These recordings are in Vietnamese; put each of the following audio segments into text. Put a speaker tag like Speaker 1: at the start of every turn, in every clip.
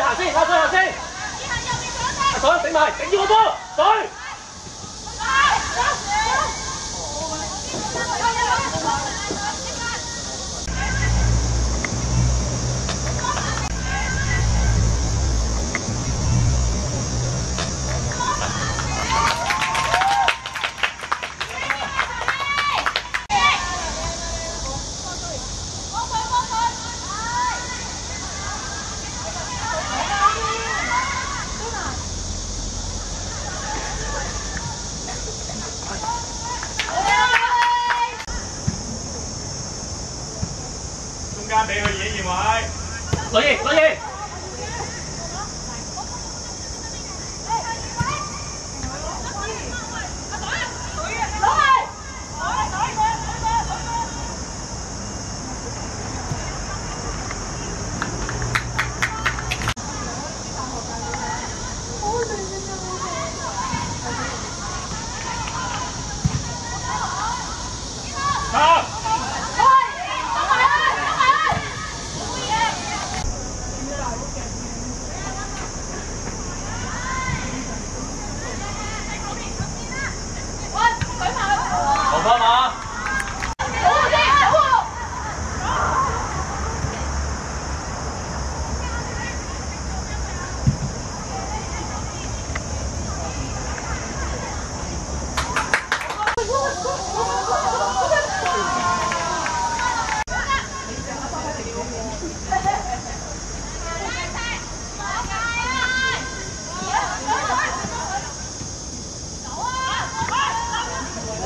Speaker 1: 行先，拉水行先。阿水頂埋，頂住個波，水。可以可以。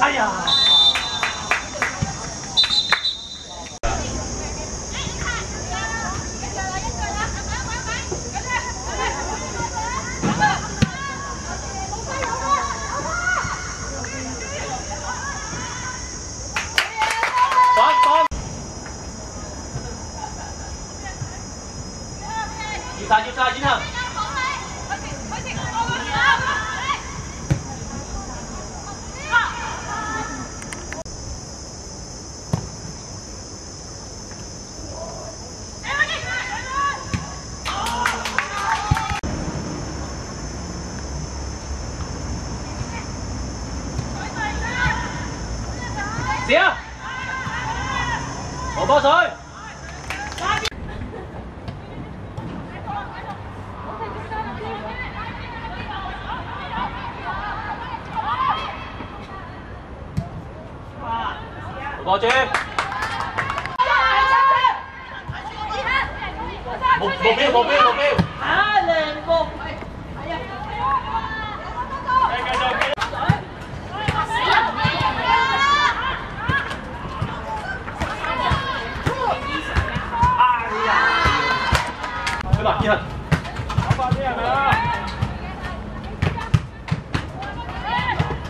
Speaker 1: 哎呀！Chúng ta, chúng ta, chúng ta. nghĩa Bộ boss ơi Bộ chim một một biêu một biêu một biêu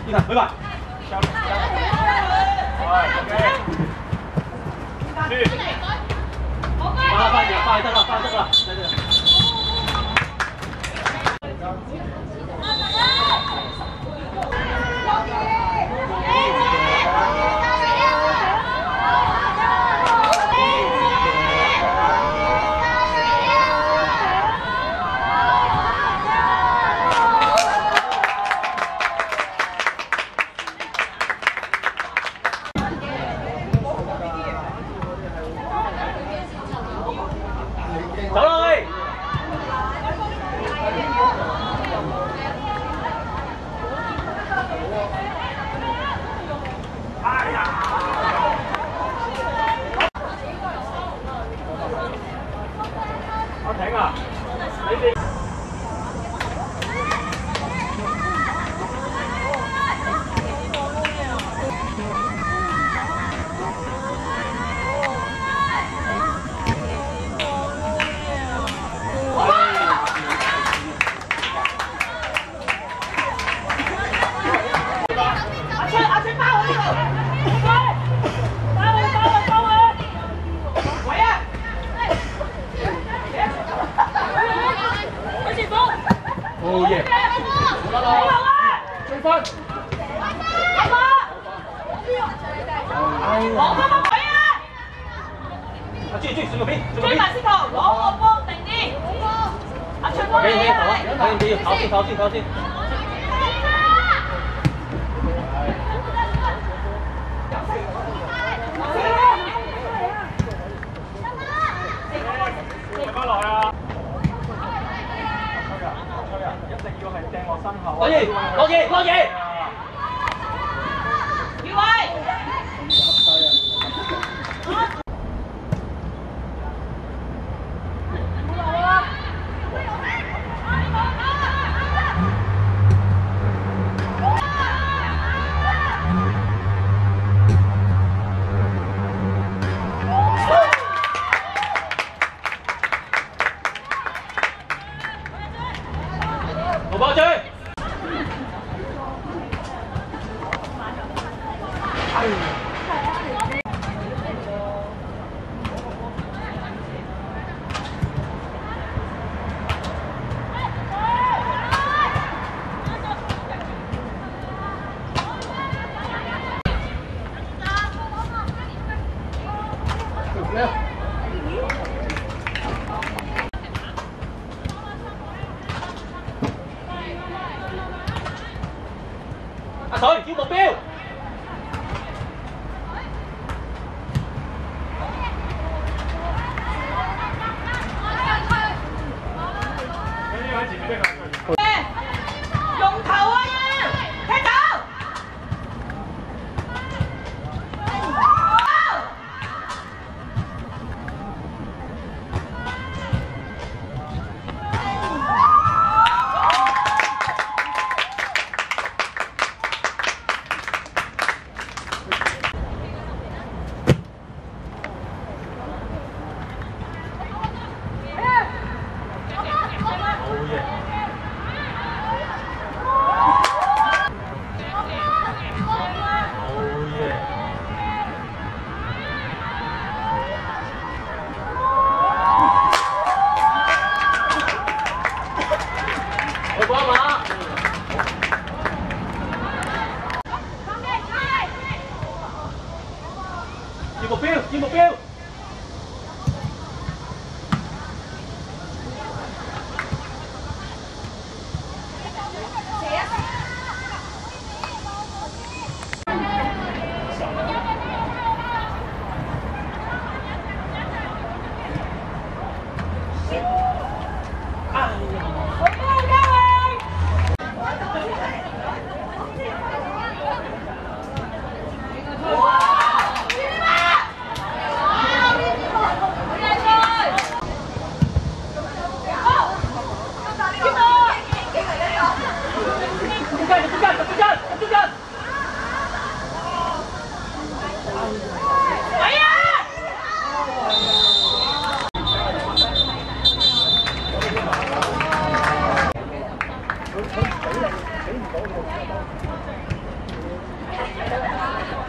Speaker 1: 你看对吧小小的可以可以放放好哋要跑先，跑先。À thôi chiếu một biêu. 我帮忙。